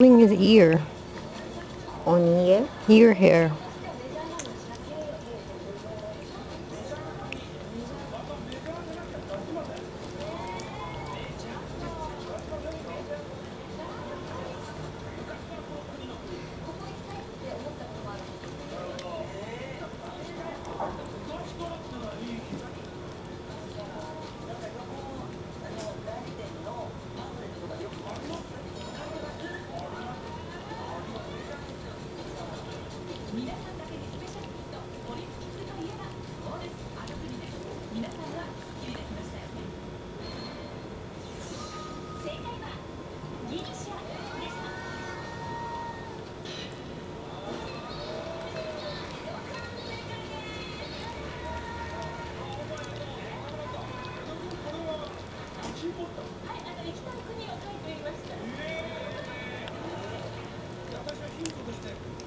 Pulling his ear. On ear? Ear hair.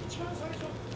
一番最初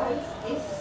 voice is